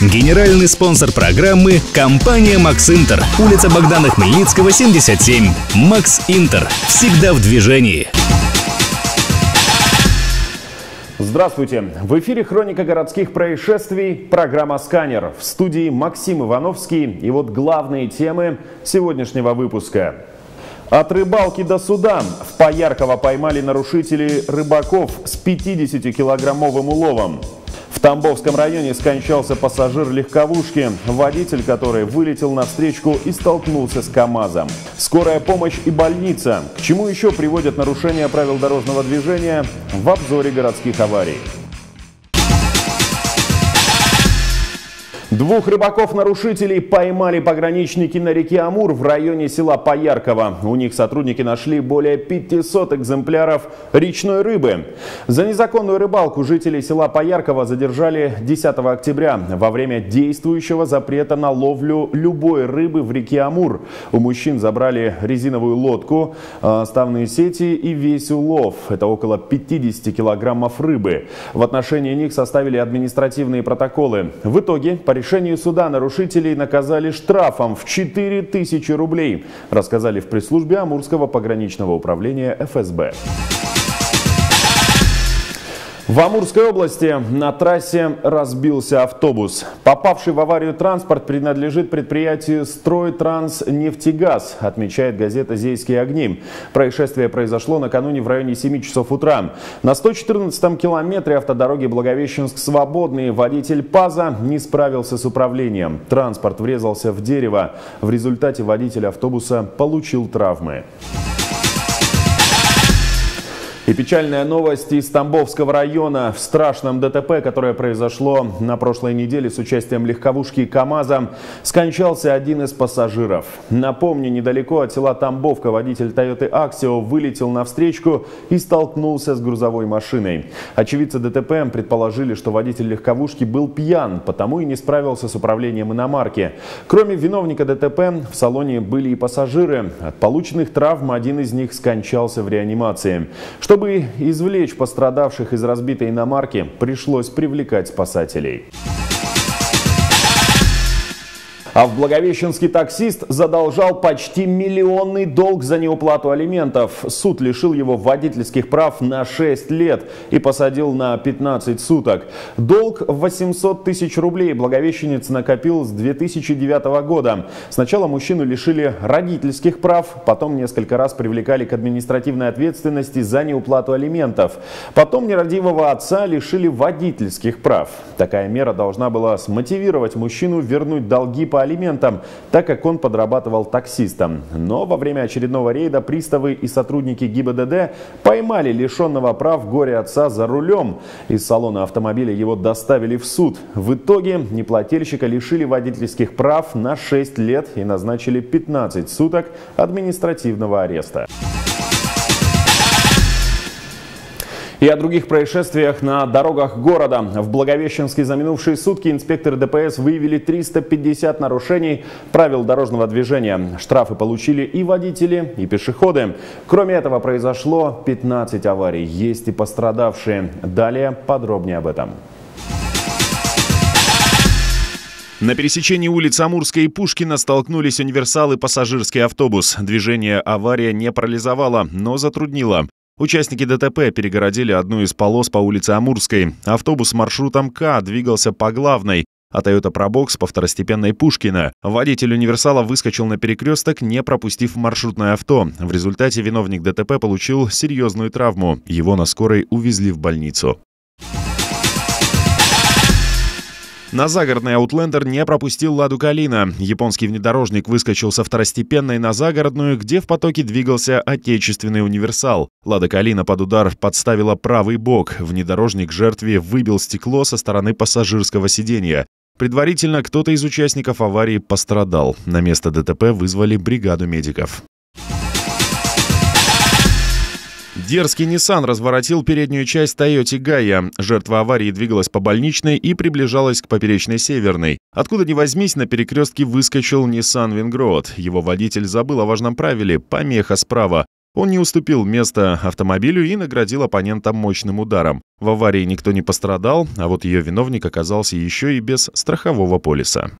Генеральный спонсор программы – компания «Макс Интер». Улица Богдана Хмельницкого, 77. «Макс Интер». Всегда в движении. Здравствуйте! В эфире «Хроника городских происшествий», программа «Сканер». В студии Максим Ивановский. И вот главные темы сегодняшнего выпуска. От рыбалки до суда в Поярково поймали нарушителей рыбаков с 50-килограммовым уловом. Тамбовском районе скончался пассажир легковушки, водитель которой вылетел на встречку и столкнулся с КАМАЗом. Скорая помощь и больница. К чему еще приводят нарушения правил дорожного движения в обзоре городских аварий. Двух рыбаков-нарушителей поймали пограничники на реке Амур в районе села Поярково. У них сотрудники нашли более 500 экземпляров речной рыбы. За незаконную рыбалку жители села Поярково задержали 10 октября во время действующего запрета на ловлю любой рыбы в реке Амур. У мужчин забрали резиновую лодку, э, ставные сети и весь улов. Это около 50 килограммов рыбы. В отношении них составили административные протоколы. В итоге по решению суда нарушителей наказали штрафом в 4000 рублей, рассказали в пресс-службе Амурского пограничного управления ФСБ. В Амурской области на трассе разбился автобус. Попавший в аварию транспорт принадлежит предприятию «Стройтранснефтегаз», отмечает газета «Зейские огни». Происшествие произошло накануне в районе 7 часов утра. На 114-м километре автодороги Благовещенск-Свободный водитель ПАЗа не справился с управлением. Транспорт врезался в дерево. В результате водитель автобуса получил травмы. И печальная новость из Тамбовского района. В страшном ДТП, которое произошло на прошлой неделе с участием легковушки КАМАЗа, скончался один из пассажиров. Напомню, недалеко от села Тамбовка водитель Toyota Axio вылетел на встречку и столкнулся с грузовой машиной. Очевидцы ДТП предположили, что водитель легковушки был пьян, потому и не справился с управлением иномарки. Кроме виновника ДТП, в салоне были и пассажиры. От полученных травм один из них скончался в реанимации. Чтобы чтобы извлечь пострадавших из разбитой иномарки, пришлось привлекать спасателей. А в Благовещенский таксист задолжал почти миллионный долг за неуплату алиментов. Суд лишил его водительских прав на 6 лет и посадил на 15 суток. Долг в 800 тысяч рублей Благовещенец накопил с 2009 года. Сначала мужчину лишили родительских прав, потом несколько раз привлекали к административной ответственности за неуплату алиментов. Потом нерадивого отца лишили водительских прав. Такая мера должна была смотивировать мужчину вернуть долги по алиментам, так как он подрабатывал таксистом. Но во время очередного рейда приставы и сотрудники ГИБДД поймали лишенного прав горе-отца за рулем. Из салона автомобиля его доставили в суд. В итоге неплательщика лишили водительских прав на 6 лет и назначили 15 суток административного ареста. И о других происшествиях на дорогах города. В Благовещенске за минувшие сутки инспекторы ДПС выявили 350 нарушений правил дорожного движения. Штрафы получили и водители, и пешеходы. Кроме этого произошло 15 аварий. Есть и пострадавшие. Далее подробнее об этом. На пересечении улиц Амурской и Пушкина столкнулись универсал и пассажирский автобус. Движение авария не парализовало, но затруднило. Участники ДТП перегородили одну из полос по улице Амурской. Автобус маршрутом К двигался по главной, а Toyota Probox по второстепенной Пушкина. Водитель универсала выскочил на перекресток, не пропустив маршрутное авто. В результате виновник ДТП получил серьезную травму. Его на скорой увезли в больницу. На загородный Outlander не пропустил Ладу Калина. Японский внедорожник выскочил со второстепенной на загородную, где в потоке двигался отечественный универсал. Лада Калина под удар подставила правый бок. Внедорожник жертве выбил стекло со стороны пассажирского сиденья. Предварительно кто-то из участников аварии пострадал. На место ДТП вызвали бригаду медиков. Дерзкий Nissan разворотил переднюю часть Toyota Гая. Жертва аварии двигалась по больничной и приближалась к поперечной северной. Откуда ни возьмись, на перекрестке выскочил Nissan Вингрод. Его водитель забыл о важном правиле – помеха справа. Он не уступил место автомобилю и наградил оппонента мощным ударом. В аварии никто не пострадал, а вот ее виновник оказался еще и без страхового полиса.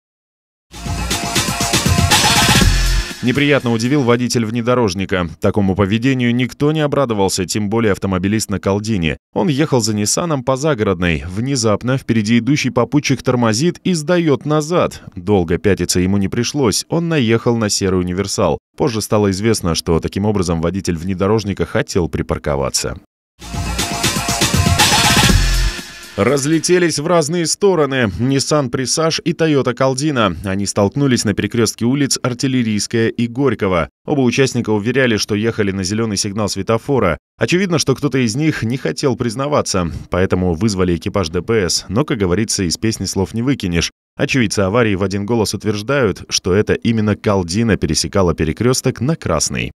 Неприятно удивил водитель внедорожника. Такому поведению никто не обрадовался, тем более автомобилист на Колдине. Он ехал за Ниссаном по загородной. Внезапно впереди идущий попутчик тормозит и сдает назад. Долго пятиться ему не пришлось. Он наехал на серый универсал. Позже стало известно, что таким образом водитель внедорожника хотел припарковаться. Разлетелись в разные стороны. Nissan Presage и Toyota Caldina. Они столкнулись на перекрестке улиц Артиллерийская и Горького. Оба участника уверяли, что ехали на зеленый сигнал светофора. Очевидно, что кто-то из них не хотел признаваться, поэтому вызвали экипаж ДПС. Но, как говорится, из песни слов не выкинешь. Очевидцы аварии в один голос утверждают, что это именно Калдина пересекала перекресток на красный.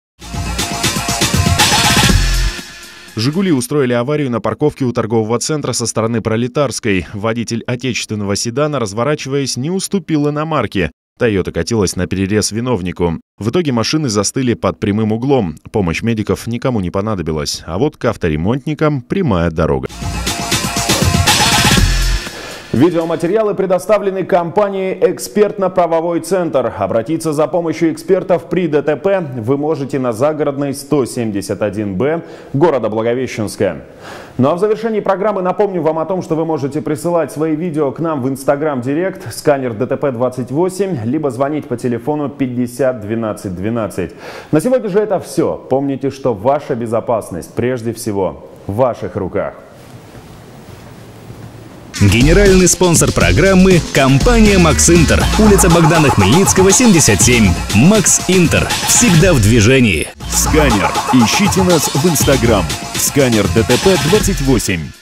«Жигули» устроили аварию на парковке у торгового центра со стороны Пролетарской. Водитель отечественного седана, разворачиваясь, не уступил иномарке. «Тойота» катилась на перерез виновнику. В итоге машины застыли под прямым углом. Помощь медиков никому не понадобилась. А вот к авторемонтникам прямая дорога. Видеоматериалы предоставлены компанией «Экспертно-правовой центр». Обратиться за помощью экспертов при ДТП вы можете на загородной 171Б города Благовещенска. Ну а в завершении программы напомню вам о том, что вы можете присылать свои видео к нам в Instagram Директ, сканер ДТП-28, либо звонить по телефону 50 12 12. На сегодня же это все. Помните, что ваша безопасность прежде всего в ваших руках. Генеральный спонсор программы – компания «Макс Интер». Улица Богдана Хмельницкого, 77. «Макс Интер». Всегда в движении. Сканер. Ищите нас в Инстаграм. Сканер ДТП 28.